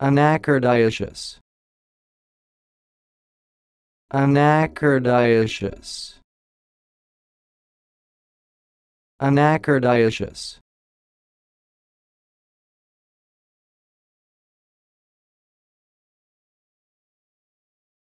Anacardiaceous. Anacardiaceous. Anacardiaceous.